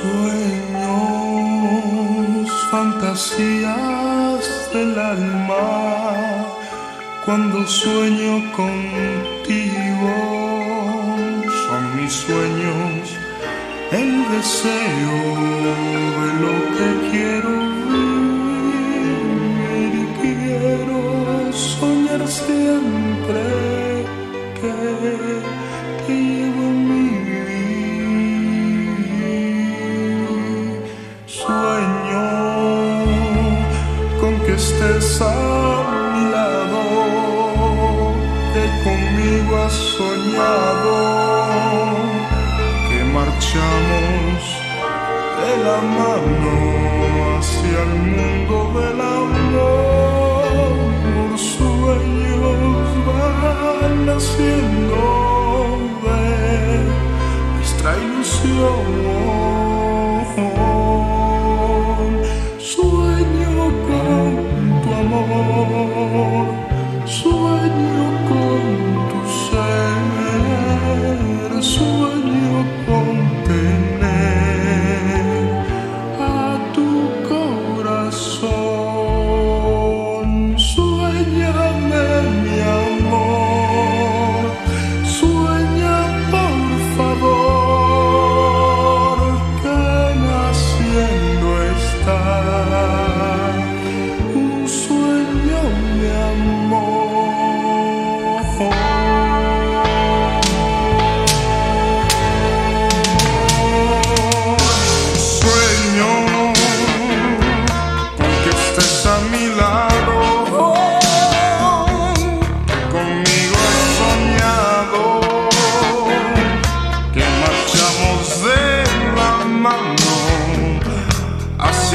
Sueños, fantasías del alma, cuando sueño contigo, son mis sueños, el deseo de lo que quiero Sueño con que estés a mi lado, que conmigo has soñado, que marchamos de la mano hacia el mundo del amor. Sueños van naciendo de nuestra ilusión.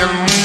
your